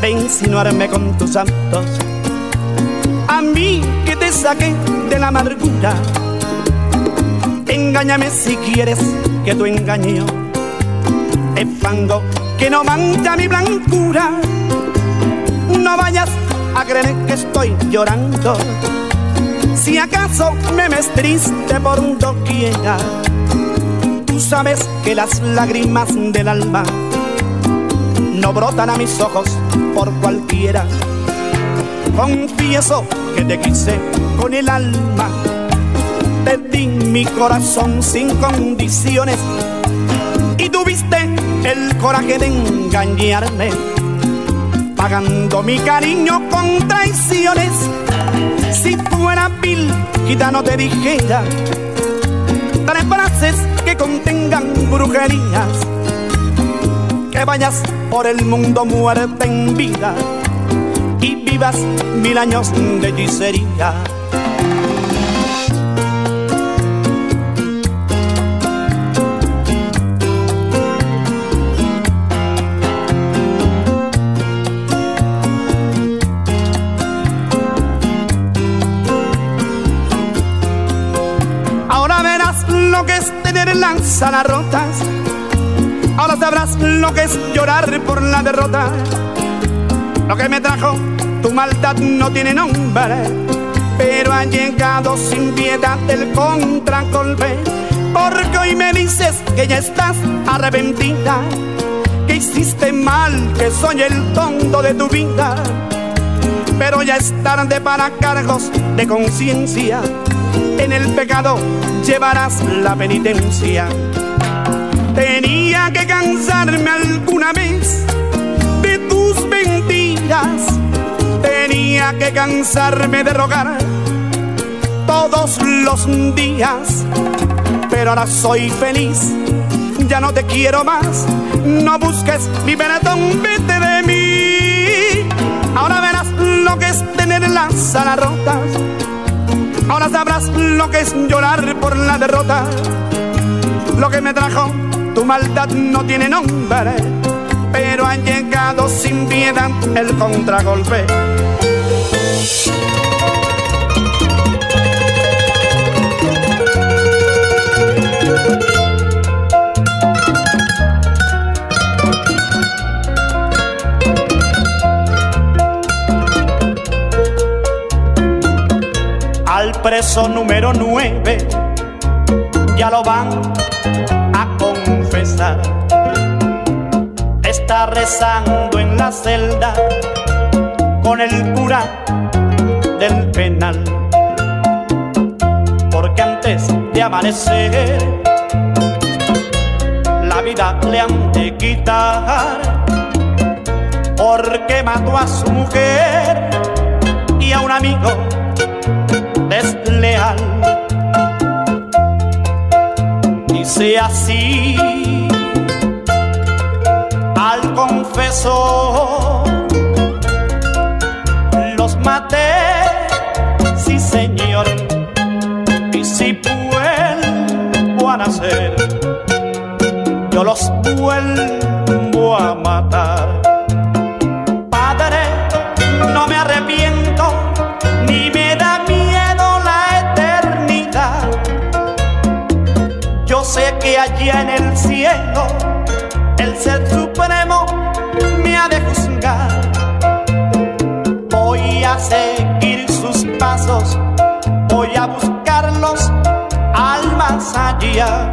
de insinuarme con tus santos. A mí que te saqué de la amargura. Engáñame si quieres que tu engaño es fango que no mancha mi blancura. No vayas a creer que estoy llorando. Si acaso me ves triste por un doquiera, tú sabes que las lágrimas del alma no brotan a mis ojos por cualquiera. Confieso que te quise con el alma, te di mi corazón sin condiciones y tuviste el coraje de engañarme, pagando mi cariño con traiciones. Si fuera vil, no te dijera tres frases que contengan brujerías que vayas por el mundo muerte en vida y vivas mil años de hechicería. Ahora verás lo que es tener lanzas rotas Ahora sabrás lo que es llorar por la derrota. Lo que me trajo tu maldad no tiene nombre, pero ha llegado sin piedad el contragolpe. Porque hoy me dices que ya estás arrepentida, que hiciste mal, que soy el tonto de tu vida. Pero ya es tarde para cargos de conciencia. En el pecado llevarás la penitencia. Tenía que cansarme alguna vez de tus mentiras. Tenía que cansarme de rogar todos los días. Pero ahora soy feliz, ya no te quiero más. No busques mi perdón, vete de mí. Ahora verás lo que es tener las alas rotas. Ahora sabrás lo que es llorar por la derrota. Lo que me trajo tu maldad no tiene nombre, pero ha llegado sin piedad el contragolpe. Al preso número nueve ya lo van Rezando en la celda con el cura del penal. Porque antes de amanecer, la vida le han de quitar. Porque mató a su mujer y a un amigo desleal dice así los maté sí señor y si vuelvo a nacer yo los vuelvo a matar. Padre no me arrepiento ni me da miedo la eternidad. Yo sé que allá en el cielo el ser supremo pasos, voy a buscarlos al más allá.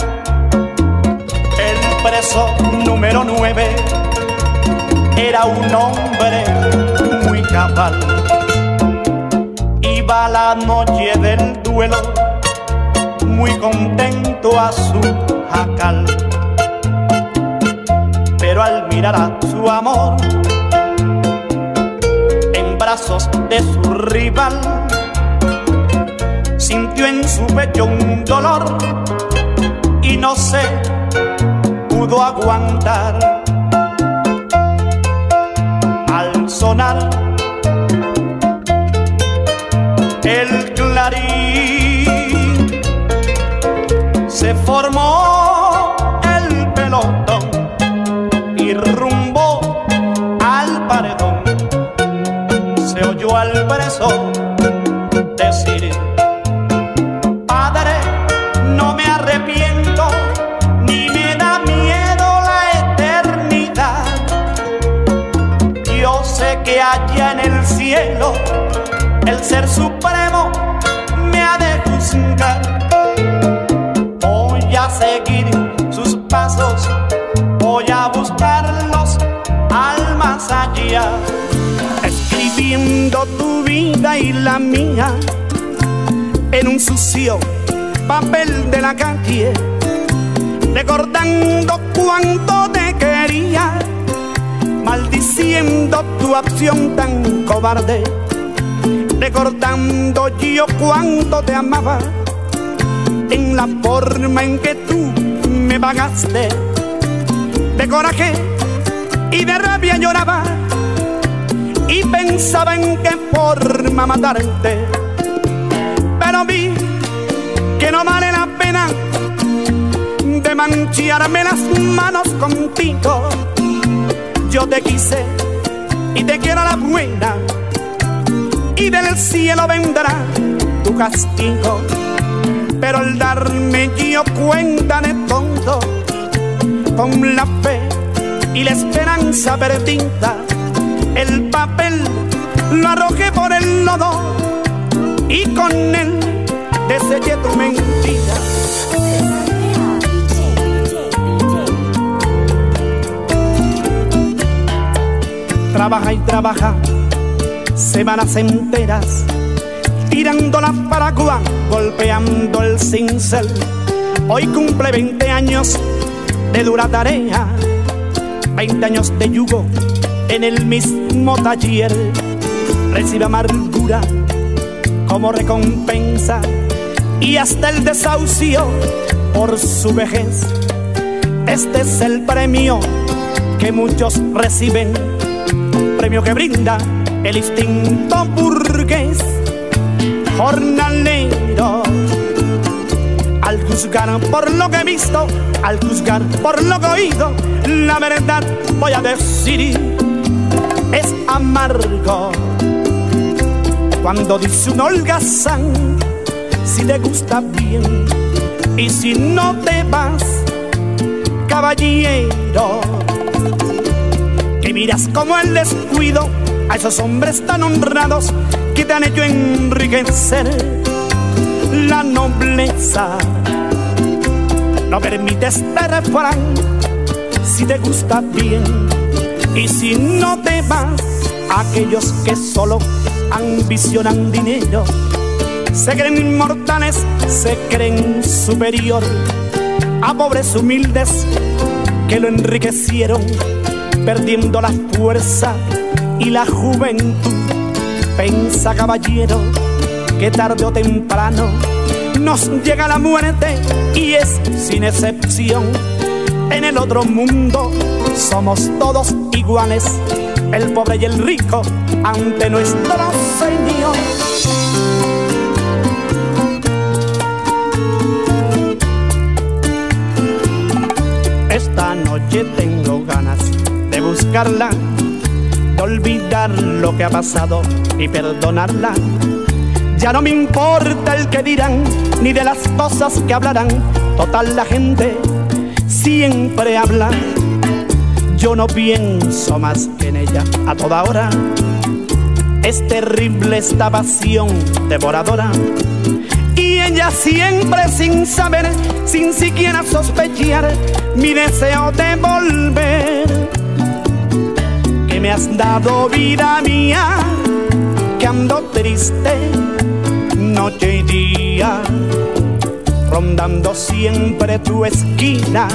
El preso número nueve era un hombre muy cabal. Iba la noche del duelo muy contento a su jacal. Pero al mirar a su amor en brazos de su rival, sintió en su pecho un dolor y no se pudo aguantar. Al sonar el clarín se formó el pelotón y rumbo al paredón se oyó al preso escribiendo tu vida y la mía en un sucio papel de la calle, recordando cuánto te quería, maldiciendo tu acción tan cobarde, recordando yo cuánto te amaba, en la forma en que tú me pagaste, de coraje y de rabia lloraba pensaba en qué forma matarte. Pero vi que no vale la pena de mancharme las manos contigo. Yo te quise y te quiero la buena y del cielo vendrá tu castigo. Pero al darme yo cuenta de todo, con la fe y la esperanza perdida, el papel lo arrojé por el lodo y con él deseché tu mentira. Trabaja y trabaja semanas enteras, tirando la paragua, golpeando el cincel. Hoy cumple 20 años de dura tarea, 20 años de yugo en el mismo taller recibe amargura como recompensa y hasta el desahucio por su vejez. Este es el premio que muchos reciben, premio que brinda el instinto burgués, jornalero. Al juzgar por lo que he visto, al juzgar por lo que he oído, la verdad voy a decir es amargo. Cuando dice un holgazán, si te gusta bien y si no te vas, caballero, que miras como el descuido a esos hombres tan honrados que te han hecho enriquecer la nobleza. No permites este refrán si te gusta bien y si no te vas, aquellos que solo ambicionan dinero, se creen inmortales, se creen superior a pobres humildes que lo enriquecieron, perdiendo la fuerza y la juventud. Pensa, caballero, que tarde o temprano nos llega la muerte y es sin excepción en el otro mundo somos todos iguales, el pobre y el rico ante nuestro Señor. Esta noche tengo ganas de buscarla, de olvidar lo que ha pasado y perdonarla. Ya no me importa el que dirán, ni de las cosas que hablarán. Total la gente siempre habla. Yo no pienso más que en ella a toda hora. Es terrible esta pasión devoradora. Y ella siempre sin saber, sin siquiera sospechar, mi deseo de volver. Que me has dado vida mía, que ando triste noche y día rondando siempre tu esquina,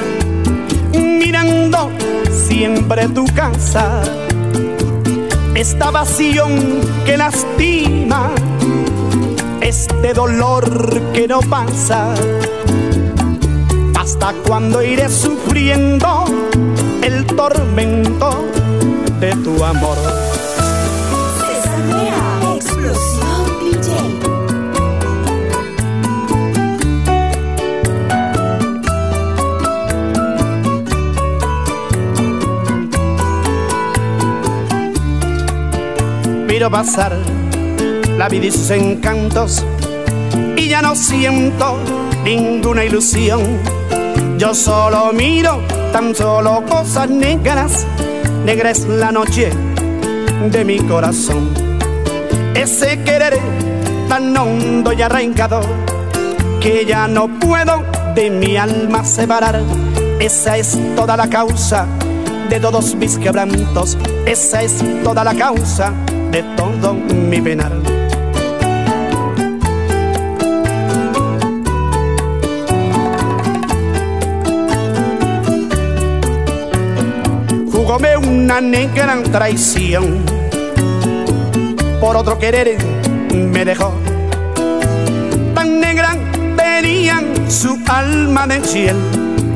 siempre tu casa. Esta pasión que lastima, este dolor que no pasa. Hasta cuando iré sufriendo el tormento de tu amor. Pasar la vida y sus encantos y ya no siento ninguna ilusión. Yo solo miro tan solo cosas negras, negra es la noche de mi corazón. Ese querer tan hondo y arrancado que ya no puedo de mi alma separar. Esa es toda la causa de todos mis quebrantos. Esa es toda la causa mi penar. Jugóme una negra traición. Por otro querer me dejó. Tan negra tenían su alma de cielo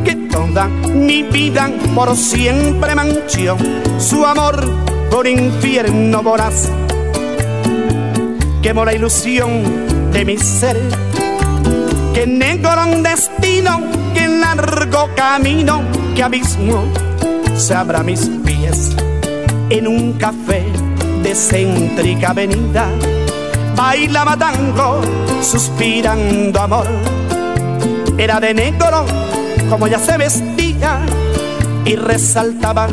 que toda mi vida por siempre manchó su amor por infierno voraz. Quemó la ilusión de mi ser, que negro un destino, que largo camino, que abismo se abra mis pies en un café de céntrica avenida. Bailaba tango, suspirando amor. Era de negro como ya se vestía y resaltaba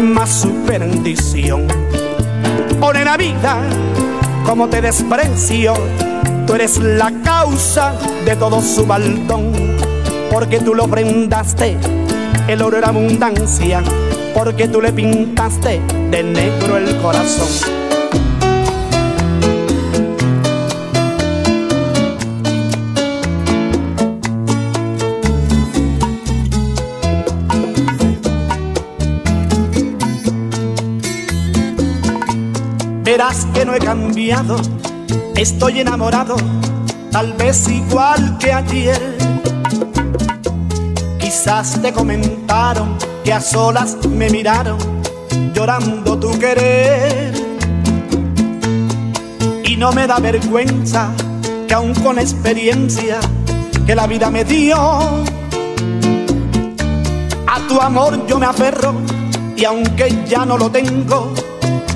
más su bendición. Pone la vida, como te desprecio, tú eres la causa de todo su baldón, porque tú lo prendaste, el oro era abundancia, porque tú le pintaste de negro el corazón. Que no he cambiado, estoy enamorado, tal vez igual que ayer. Quizás te comentaron que a solas me miraron, llorando tu querer. Y no me da vergüenza que aún con experiencia que la vida me dio, a tu amor yo me aferro y aunque ya no lo tengo,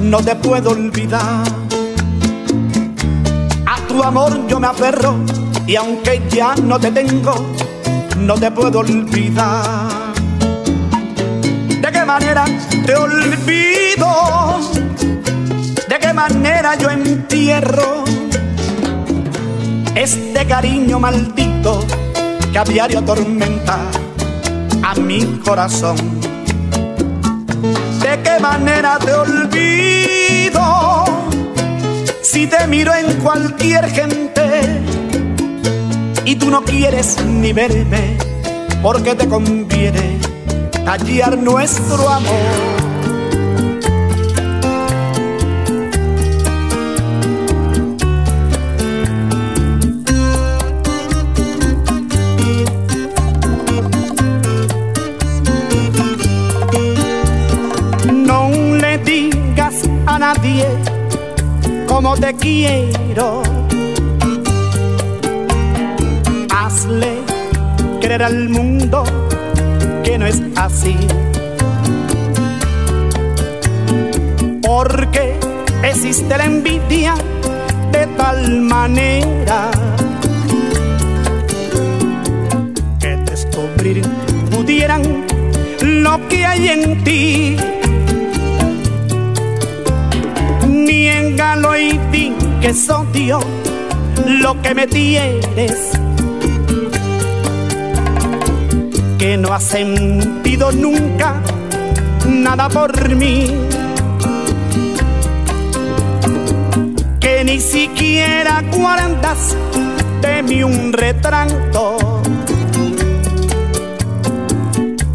no te puedo olvidar. A tu amor yo me aferro y aunque ya no te tengo, no te puedo olvidar. ¿De qué manera te olvido? ¿De qué manera yo entierro este cariño maldito que a diario atormenta a mi corazón? ¿De qué manera te olvido? Si te miro en cualquier gente y tú no quieres ni verme, porque te conviene callar nuestro amor. Cómo te quiero. Hazle creer al mundo que no es así. Porque existe la envidia de tal manera que descubrir pudieran lo que hay en ti. Y di que es odio lo que me tienes. Que no has sentido nunca nada por mí. Que ni siquiera guardas de mí un retrato.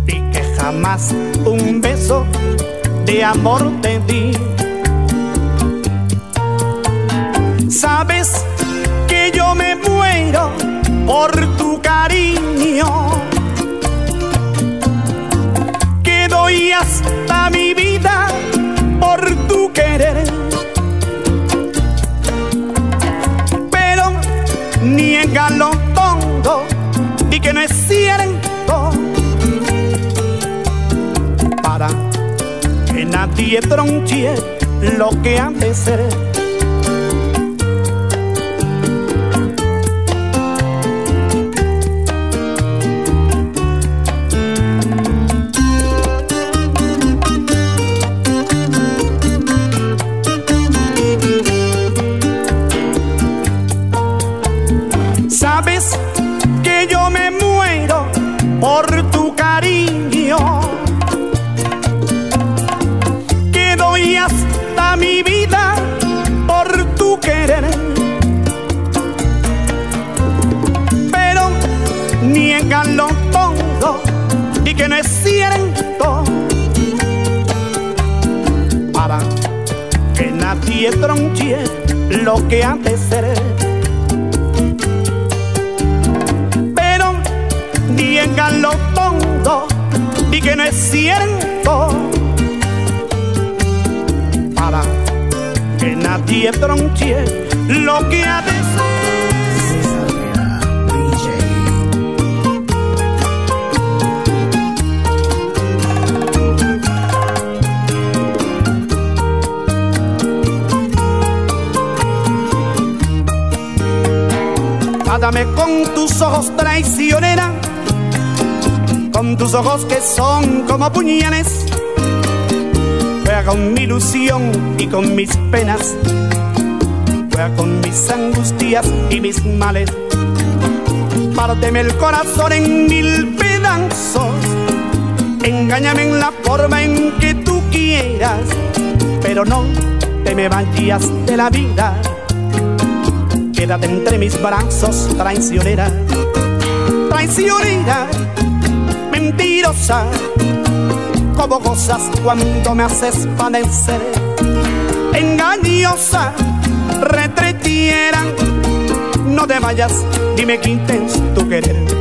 Y que jamás un beso de amor te di. Que yo me muero por tu cariño. Que doy hasta mi vida por tu querer. Pero niégalo todo, di que no es cierto. Para que nadie tronche lo que ser nadie tronche lo que ha de ser. Pero díganlo todo y que no es cierto para que nadie tronche lo que ha de ser. Dame con tus ojos traicionera, con tus ojos que son como puñales. Juega con mi ilusión y con mis penas, juega con mis angustias y mis males. Párteme el corazón en mil pedazos, engáñame en la forma en que tú quieras, pero no te me vayas de la vida Quédate entre mis brazos, traicionera, traicionera, mentirosa, como gozas cuando me haces padecer, engañosa, retretiera, no te vayas ni me quites tu querer.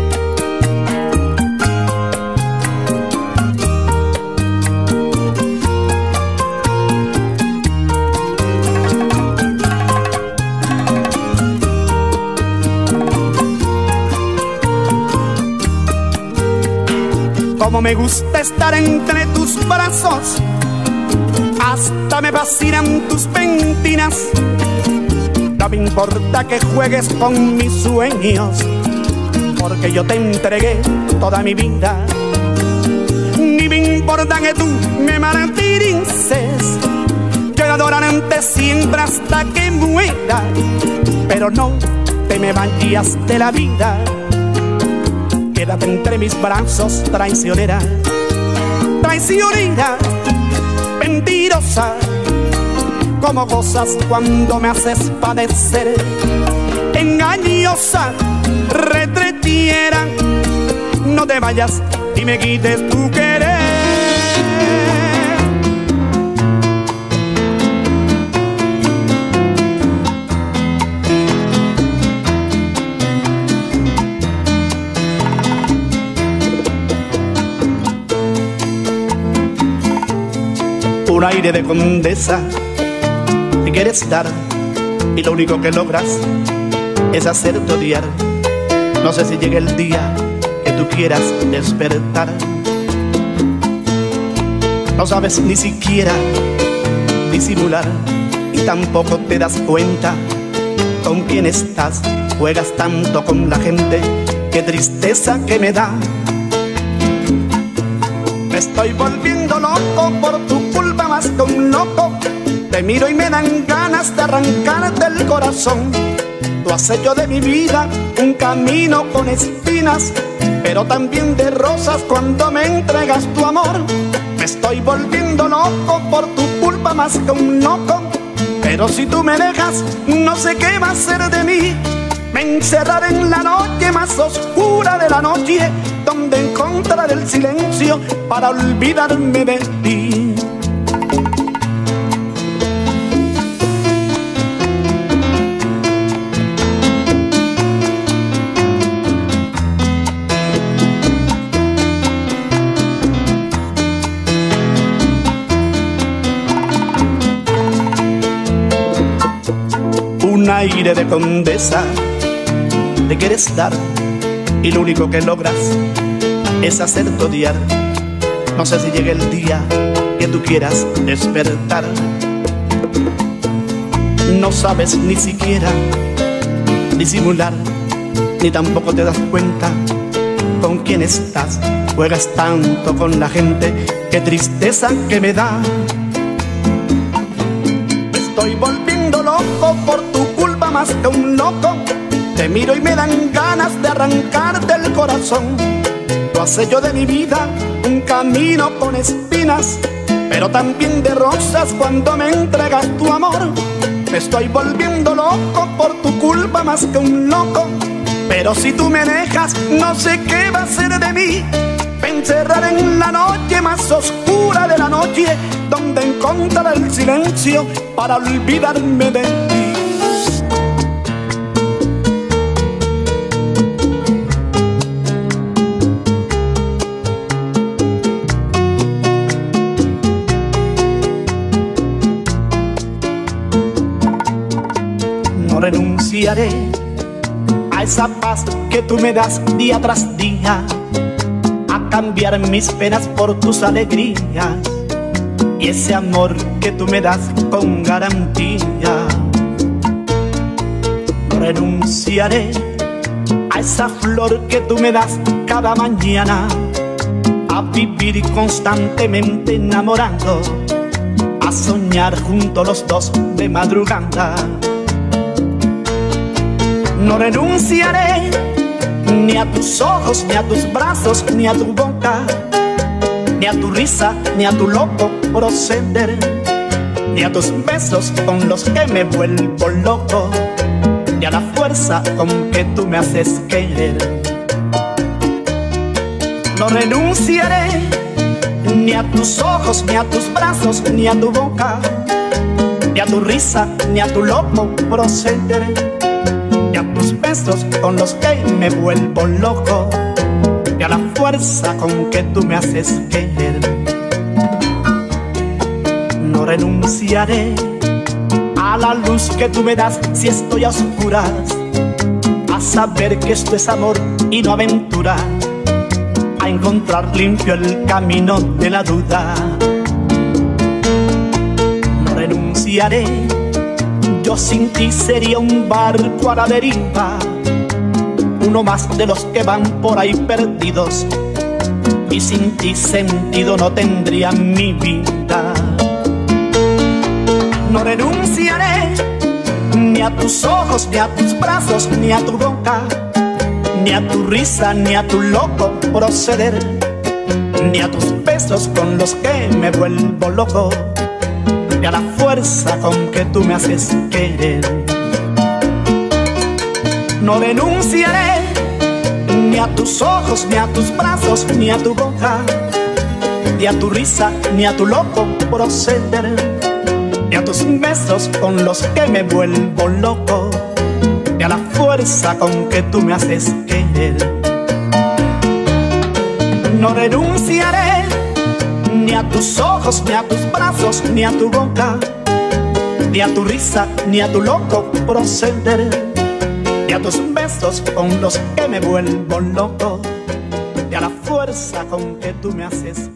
Como me gusta estar entre tus brazos, hasta me vacilan tus pentinas. No me importa que juegues con mis sueños, porque yo te entregué toda mi vida. Ni me importa que tú me martirices, yo adorarte siempre hasta que muera, pero no te me vayas de la vida Quédate entre mis brazos, traicionera, traicionera, mentirosa, como gozas cuando me haces padecer, engañosa, retretiera, no te vayas y me quites tu querer. Aire de condesa te quieres dar y lo único que logras es hacerte odiar. No sé si llegue el día que tú quieras despertar. No sabes ni siquiera disimular y tampoco te das cuenta con quién estás. Juegas tanto con la gente, qué tristeza que me da. Me estoy volviendo loco por tu que un loco. Te miro y me dan ganas de arrancarte el corazón. Tú has hecho de mi vida un camino con espinas, pero también de rosas cuando me entregas tu amor. Me estoy volviendo loco por tu culpa más que un loco. Pero si tú me dejas, no sé qué va a ser de mí. Me encerraré en la noche más oscura de la noche, donde encontraré el silencio para olvidarme de ti. De condesa te quieres dar y lo único que logras es hacerte odiar. No sé si llegue el día que tú quieras despertar. No sabes ni siquiera disimular, ni tampoco te das cuenta con quién estás. Juegas tanto con la gente, qué tristeza que me da. Estoy volviendo loco por tu más que un loco. Te miro y me dan ganas de arrancarte el corazón. Tú has hecho de mi vida un camino con espinas, pero también de rosas cuando me entregas tu amor. Me estoy volviendo loco por tu culpa más que un loco. Pero si tú me dejas, no sé qué va a ser de mí. Me encerraré en la noche más oscura de la noche donde encontrar el silencio para olvidarme de ti. Que tú me das día tras día cambiar mis penas por tus alegrías y ese amor que tú me das con garantía. Renunciaré a esa flor que tú me das cada mañana, a vivir constantemente enamorando, a soñar juntos los dos de madrugada. No renunciaré ni a tus ojos, ni a tus brazos, ni a tu boca, ni a tu risa, ni a tu loco proceder, ni a tus besos con los que me vuelvo loco, ni a la fuerza con que tú me haces querer. No renunciaré ni a tus ojos, ni a tus brazos, ni a tu boca, ni a tu risa, ni a tu loco proceder besos con los que me vuelvo loco y a la fuerza con que tú me haces querer. No renunciaré a la luz que tú me das si estoy a oscuras, a saber que esto es amor y no aventura, a encontrar limpio el camino de la duda. No renunciaré yo sin ti sería un barco a la deriva, uno más de los que van por ahí perdidos. Y sin ti sentido no tendría mi vida. No renunciaré ni a tus ojos, ni a tus brazos, ni a tu boca, ni a tu risa, ni a tu loco proceder, ni a tus besos con los que me vuelvo loco a la fuerza con que tú me haces querer. No denunciaré ni a tus ojos, ni a tus brazos, ni a tu boca, ni a tu risa, ni a tu loco proceder, ni a tus besos con los que me vuelvo loco, ni a la fuerza con que tú me haces querer. No renunciaré a tus ojos, ni a tus brazos, ni a tu boca, ni a tu risa, ni a tu loco proceder, ni a tus besos con los que me vuelvo loco, ni a la fuerza con que tú me haces